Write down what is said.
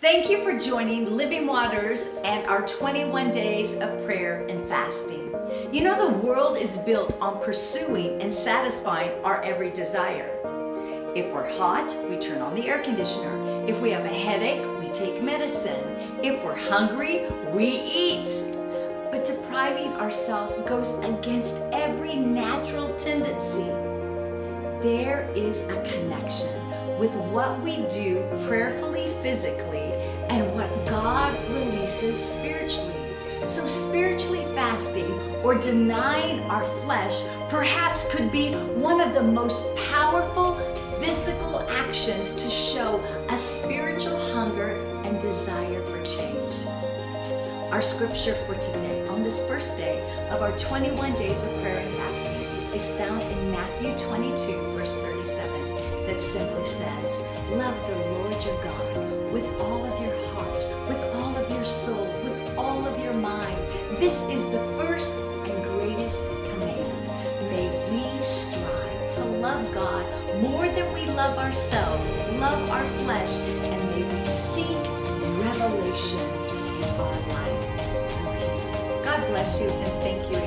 Thank you for joining Living Waters and our 21 days of prayer and fasting. You know, the world is built on pursuing and satisfying our every desire. If we're hot, we turn on the air conditioner. If we have a headache, we take medicine. If we're hungry, we eat. But depriving ourselves goes against every natural tendency. There is a connection with what we do prayerfully physically and what God releases spiritually. So, spiritually fasting or denying our flesh perhaps could be one of the most powerful physical actions to show a spiritual hunger and desire for change. Our scripture for today, on this first day of our 21 days of prayer and fasting, is found in Matthew 22, verse 37, that simply says, Love the Lord your God This is the first and greatest command. May we strive to love God more than we love ourselves, love our flesh, and may we seek revelation in our life. God bless you and thank you